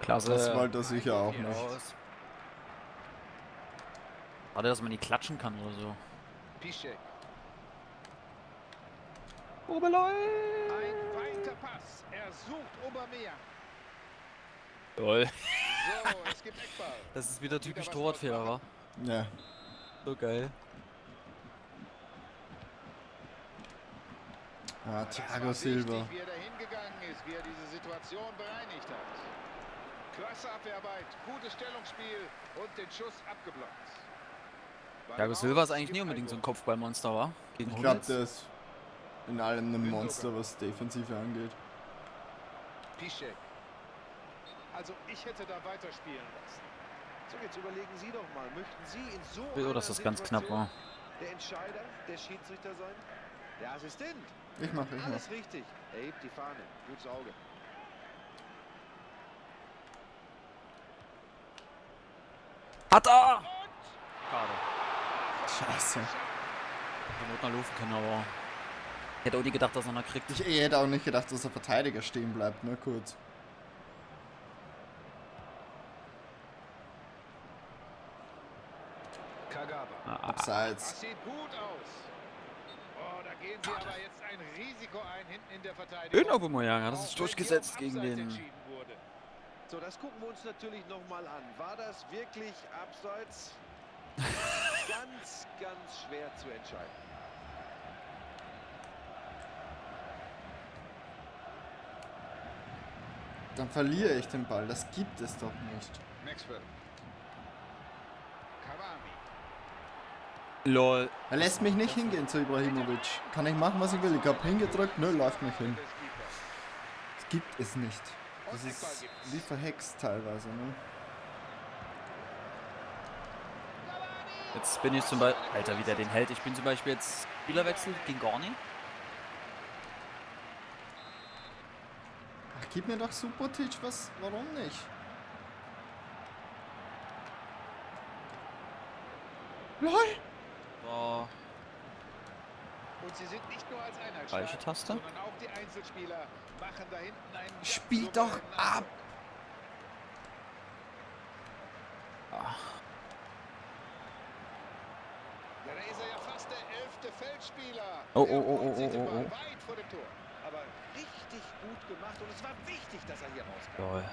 Klasse. Das wollte er sicher auch nicht. aus. Warte, dass man die klatschen kann oder so. Piszek. Oberleu! Ein weiter Pass. Er sucht Aubameyang. Lol. So, es gibt Eckball. Das ist wieder typisch Torwartfehler, wa? Ja. So geil. Ah, Thiago Silva. wichtig, wie er da hingegangen ist, wie er diese Situation bereinigt hat. Klasse Abwehrarbeit, gutes Stellungsspiel und den Schuss abgeblockt. Thiago Silva ist eigentlich nie unbedingt so ein. Kopfballmonster, wa? Gegen Ich glaube, der ist in allem ein Monster, was Defensive angeht. Piszek. Also ich hätte da weiterspielen lassen. So, jetzt überlegen Sie doch mal, möchten Sie in so Oh, einer dass das ganz knapp Situation war. der Entscheider, der Schiedsrichter sein? Der Assistent. Ich mache, ich Alles mache. richtig. Er hebt die Fahne. Gutes Auge. Hat er! Schade. Scheiße. Da wird noch laufen können, aber. Ich hätte auch nie gedacht, dass er noch kriegt. Ich, ich hätte auch nicht gedacht, dass der Verteidiger stehen bleibt, nur kurz. Kagawa. Ah, Abseits. Das sieht gut aus. Oh, da gehen sie aber jetzt ein Risiko ein hinten in der Verteidigung. Auch sich wenn durchgesetzt gegen den. So, das gucken wir uns natürlich nochmal an. War das wirklich abseits? ganz, ganz schwer zu entscheiden. Dann verliere ich den Ball. Das gibt es doch nicht. Maxwell. Cavani. LOL. Er lässt mich nicht hingehen zu Ibrahimovic. Kann ich machen, was ich will. Ich habe hingedrückt, nö, läuft nicht hin. Das gibt es nicht. Das ist wie verhext teilweise, ne? Jetzt bin ich zum Beispiel. Alter, wie der den hält. Ich bin zum Beispiel jetzt Spielerwechsel gegen Garni. Ach, gib mir doch Subotic, was? Warum nicht? LOL! So, Und sie sind nicht nur als Einheit Falsche stark, Taste. sondern auch die Einzelspieler machen da hinten einen ganz Spiel doch souveränen ab! Eindruck. Ja, da ist er ja fast der elfte Feldspieler. Oh, oh, oh, oh, oh, oh, oh. Aber richtig gut gemacht und es war wichtig, dass er hier rauskam. lol.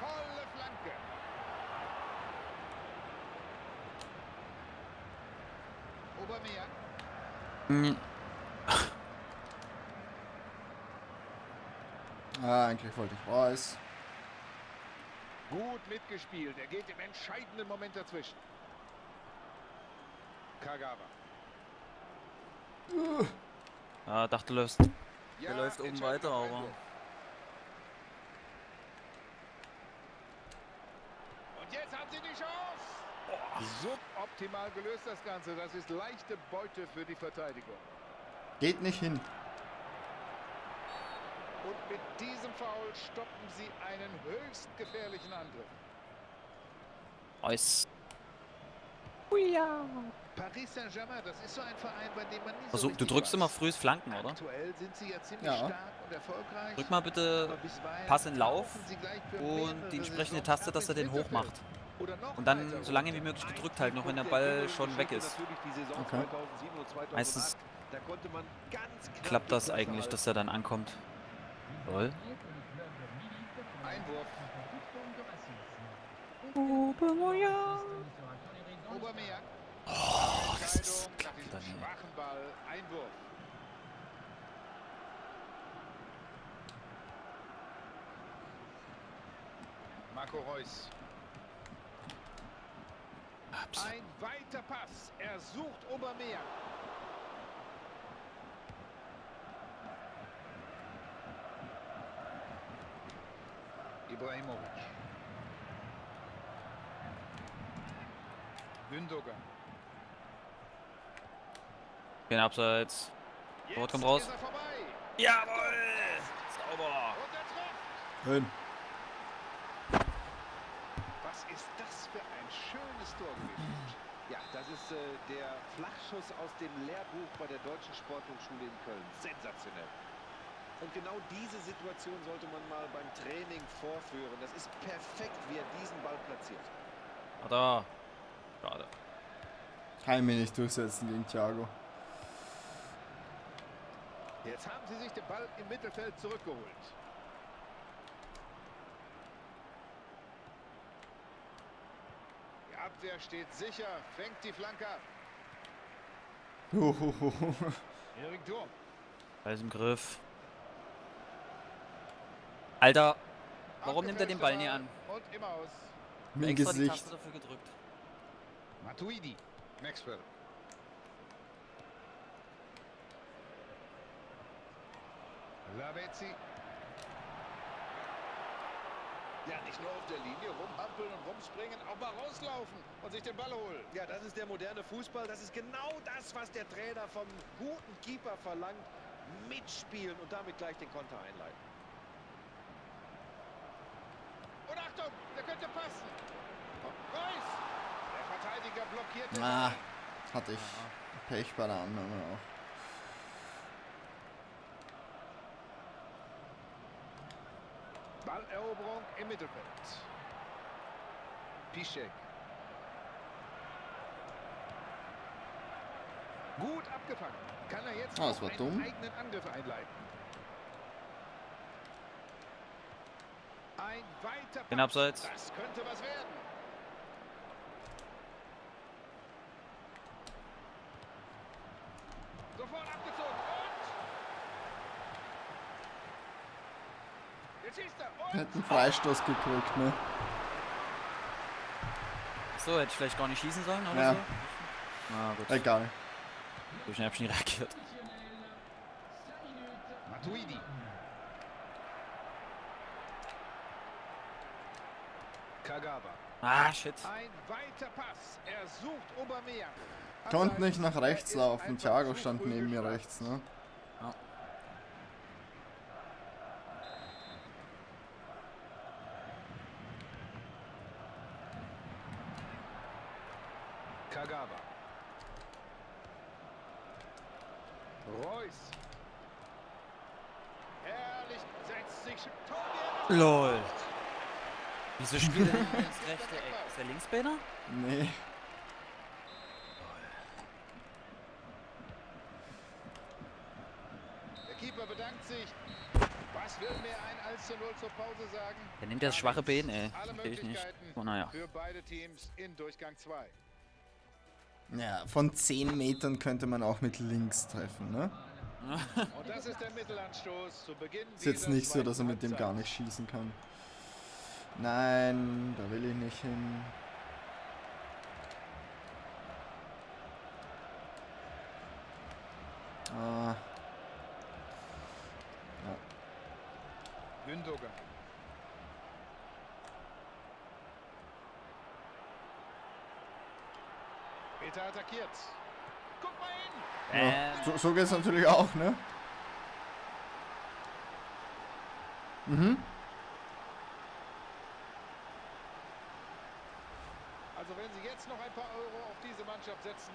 Tolle Flanke. Obermeier. Hm, Ah, eigentlich wollte ich Reus. Gut mitgespielt. Er geht im entscheidenden Moment dazwischen. Kagawa. Ja, dachte, löst. Ja, läuft oben weiter, aber- Einwurf. Und jetzt haben sie die Chance. Suboptimal gelöst das Ganze. Das ist leichte Beute für die Verteidigung. Geht nicht hin. Und mit diesem Foul stoppen sie einen höchst gefährlichen Angriff. Eis. Paris Saint-Germain, das ist so ein Verein, bei dem man nie so Versuch, du richtig drückst immer frühes Flanken, oder? Aktuell sind sie ja ziemlich Ja. stark und erfolgreich. Drück mal bitte Pass in Lauf und die entsprechende Taste, dass er den hoch macht. Noch Und dann so lange wie möglich gedrückt halten, auch wenn der Ball schon weg ist. Okay. Meistens da konnte man ganz knapp Klappt das eigentlich, dass er dann ankommt. Lol. Einwurf. Obermeier. Oh, das ist wieder nicht. Marco Reus. Hab's. Ein weiter Pass. Er sucht Obermeier. Ibrahimovic. Gündogan. Den Abseits. Torwart kommt raus. Jawohl! Sauber! Er. Hin. Was ist das für ein schönes Tor gewesen? Ja, das ist äh, der Flachschuss aus dem Lehrbuch bei der Deutschen Sporthochschule in Köln. Sensationell. Und genau diese Situation sollte man mal beim Training vorführen. Das ist perfekt, wie er diesen Ball platziert. Hat er. Schade. Kann ich mich nicht durchsetzen gegen Thiago. Jetzt haben sie sich den Ball im Mittelfeld zurückgeholt. Die Abwehr steht sicher, fängt die Flanke ab. Erik Durm. Alles im Griff. Alter, warum nimmt er den Ball nie an? Und im Aus. Mein Extra die Gesicht. Taste dafür gedrückt. Matuidi. Maxwell. Lavezzi. Ja, nicht nur auf der Linie rumhampeln und rumspringen, auch mal rauslaufen und sich den Ball holen. Ja, das ist der moderne Fußball. Das ist genau das, was der Trainer vom guten Keeper verlangt. Mitspielen und damit gleich den Konter einleiten. Und Achtung, der könnte passen. Reus. Der Verteidiger blockiert den Ah, Ball. hatte ich Pech bei der Annahme auch. Balleroberung im Mittelfeld. Piszek. Gut abgefangen. Kann er jetzt Ah, das auch war einen dumm. eigenen Angriff einleiten. Ein weiter Den Pass. Abseits. Das könnte was werden. Hätte einen Freistoß gekriegt, ne? So, hätte ich vielleicht gar nicht schießen sollen oder Ja. so? Na gut. Egal. So schnell hab ich nicht reagiert. Matuidi. Kagawa. Ah, shit. Ein weiter Pass. Er sucht Aubameyang. Konnte nicht nach rechts laufen. Thiago stand neben mir rechts, ne? Kagawa. Reus. Herrlich setzt sich. Tor LOL. Wieso spielt er nicht ins rechte Eck? Ist der Linksbeiner? Nee. Der Keeper bedankt sich. Was will mehr ein als zu 0 zur Pause sagen? Der nimmt das schwache Bein, ey. Alle Verstehe ich nicht. Möglichkeiten Oh, naja. Für beide Teams in Durchgang 2. Ja, von 10 Metern könnte man auch mit links treffen, ne? Und das ist der Mittelanstoß zu Beginn. Ist jetzt nicht so, dass er mit dem gar nicht schießen kann. Nein, da will ich nicht hin. Ah. Gündogan. Peter attackiert. Guck mal hin. Ja, Ähm, so, so geht's natürlich auch, ne? Mhm. Also wenn Sie jetzt noch ein paar Euro auf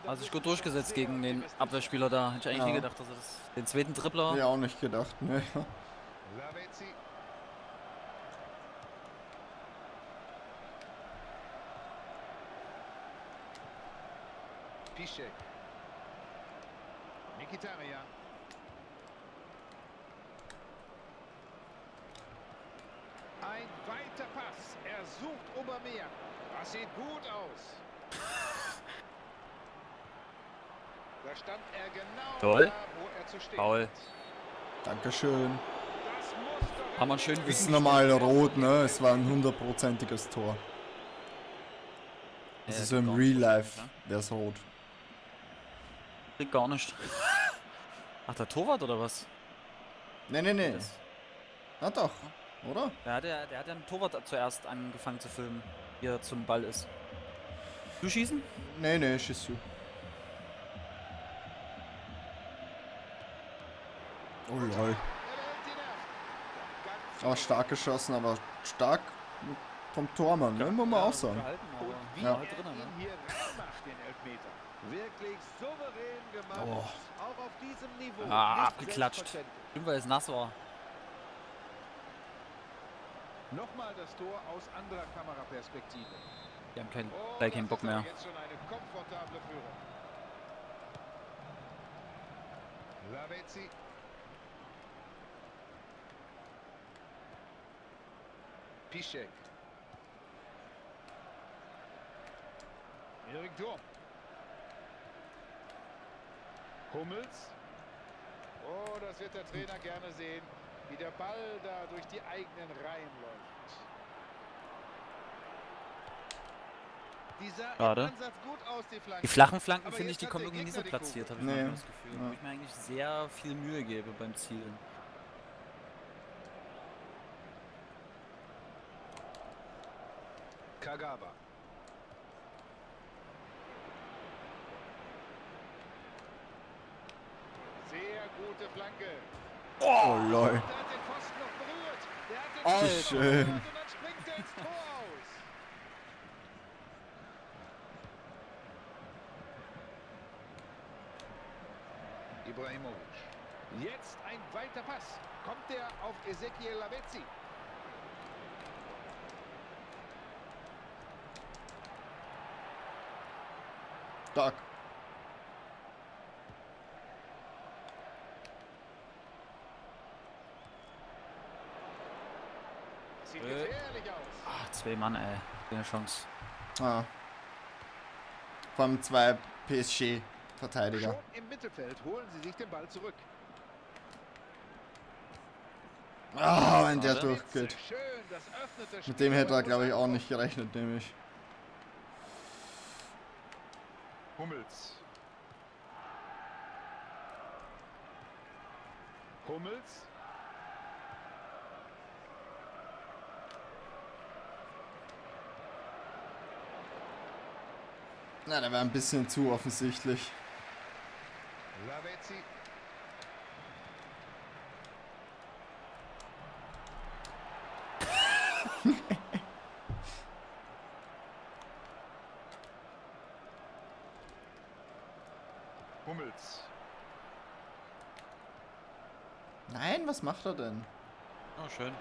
also sich gut durchgesetzt gegen den. Abwehrspieler da. Hätte ich eigentlich Ja. nie gedacht, dass er das, den zweiten Dribbler. Ja, auch nicht gedacht, ne? Piszek. Ein weiter Pass. Er sucht Aubameyang. Das sieht gut aus. Da stand er genau Toll. da, wo er zu stehen Foul. hat. Dankeschön. Haben wir schön Das ist normal rot, ne? Es war ein hundertprozentiges Tor. Das Ja, ist so im Real. Life, wäre es rot. Kriegt gar nicht. Ach, der Torwart oder was? Ne, ne, ne. Na doch, oder? der, hat ja, der hat ja den Torwart zuerst angefangen zu filmen, wie er zum Ball ist. Du schießen? Ne, ne, schießt du. Oh lol. Er Aber stark geschossen, aber stark vom Tormann, ne? Muss man auch sagen. Ja. halt drinnen, ihn ne? Oh. Auch auf diesem Niveau. Ah, abgeklatscht. selbstverständlich. Stimmt, weil es nass war. Nochmal das Tor aus anderer Kameraperspektive. Wir haben keinen, Oh, keinen Bock ist mehr. Jetzt schon eine komfortable Führung. Lavezzi. Piszek. Erik Durm. Hummels. Oh, das wird der Trainer gerne sehen, wie der Ball da durch die eigenen Reihen läuft. Dieser Schade. Aus, die Flanke. Die flachen Flanken, finde ich, die kommen irgendwie nicht so platziert, habe ich Nee. das Gefühl. Ja. Wo ich mir eigentlich sehr viel Mühe gebe beim Zielen. Kagawa. Sehr gute Flanke. Oh lol. Der hat den Pfosten noch berührt. Der hat den Oh, Pfosten noch schön. berührt Und dann springt er ins Tor aus. Ibrahimovic. Jetzt ein weiter Pass. Kommt der auf Ezekiel Lavezzi. Stark. Sieht Äh. gefährlich aus. Ah, zwei Mann, ey. Keine Chance. Ah. Vor allem zwei PSG-Verteidiger. Im Mittelfeld holen sie sich den Ball zurück. Ah, wenn der durchgeht. Mit dem hätte er, glaube ich, auch nicht gerechnet, nämlich. Hummels. Hummels. Na, der war ein bisschen zu offensichtlich. Lavezzi. Hummels. Nein, was macht er denn? Oh, schön.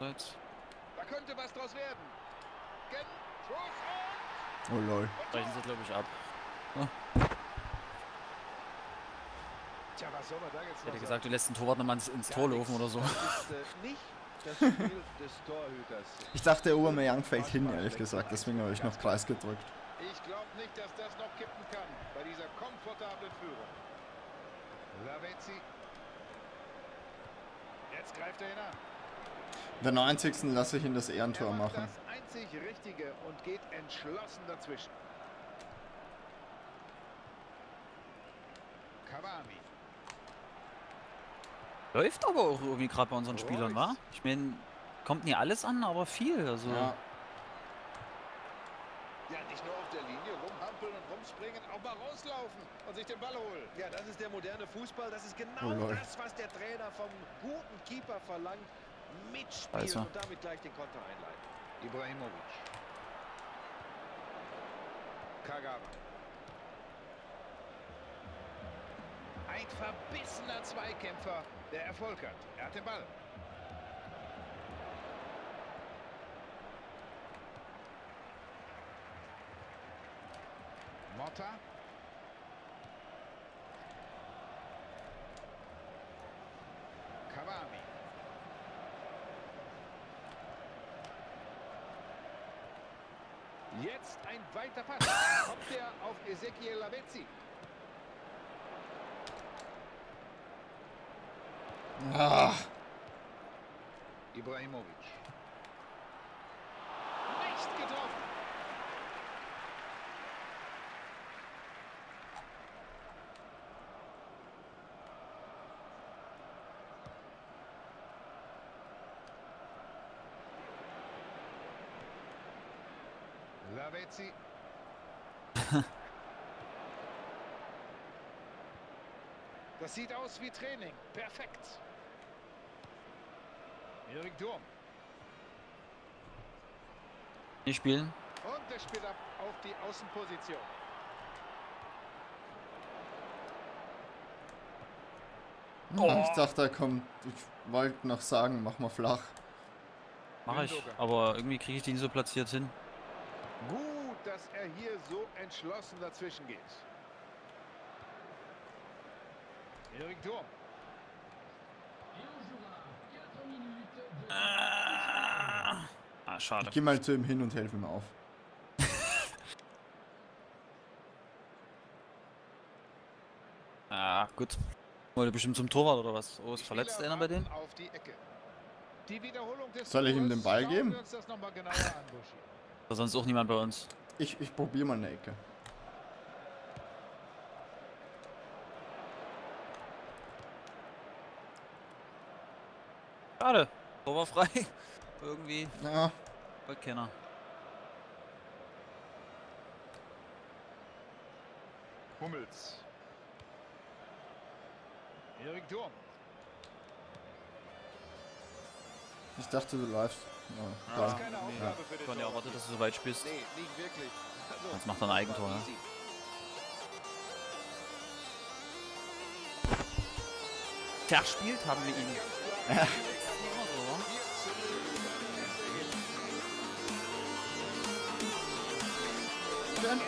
Jetzt Da könnte was draus werden. Gen Schuss und... Oh lol. brechen sie, glaube ich, ab. Tja, was soll man da jetzt Ich hätte gesagt, du lässt den Torwart nochmal ins, ins Tor laufen oder so. Das ist äh. Ich dachte, der Aubameyang fällt hin, ehrlich gesagt. Deswegen habe ich noch Kreis gedrückt. Ich glaube nicht, dass das noch kippen kann bei dieser komfortablen Führung. Lavezzi. Jetzt greift er ihn an. Der 90. lasse ich ihn das Ehrentor machen. das einzig Richtige und geht entschlossen dazwischen. Cavani. Läuft aber auch irgendwie gerade bei unseren Spielern, wa? Ich meine, kommt nie alles an, aber viel. Also, Ja. Ja, nicht nur auf der Linie rumhampeln und rumspringen, auch mal rauslaufen und sich den Ball holen. Ja, das ist der moderne Fußball. Das ist genau Oh, das, was der Trainer vom guten Keeper verlangt. Mitspielen Also. und damit gleich den Konter einleiten. Ibrahimovic. Kagawa. Ein verbissener Zweikämpfer, der Erfolg hat. Er hat den Ball. Motta. Cavani. Jetzt ein weiter Pass. Kommt der auf Ezekiel Lavezzi. Ah, Ibrahimovic. das sieht aus wie Training. Perfekt. Erik Durm. Nicht spielen. Und der spielt auf die Außenposition. Oh. Ich dachte, er kommt. Ich wollte noch sagen, mach mal flach. Mach ich, aber irgendwie kriege ich den so platziert hin. Gut, dass er hier so entschlossen dazwischen geht. Erik Durm. Ah, schade. Ich geh mal zu ihm hin und helfe ihm auf. Ah, gut. Wollte bestimmt zum Torwart oder was? Oh, ist verletzt einer bei denen? warten Auf die Ecke. Die Wiederholung des Soll ich ihm den Ball geben? Da sonst auch niemand bei uns. Ich, ich probiere mal eine Ecke. Schade. Tor war frei. Irgendwie Ja, wollte keiner. Hummels. Erik Durm. ich dachte, du läufst. Ja, Das ist keine Ja. Für den Kann ja Torwart. erwartet, dass du so weit spielst. Nee, nicht wirklich. Also, Sonst macht er ein Eigentor, easy. Verspielt haben wir ihn. Ja. Schön.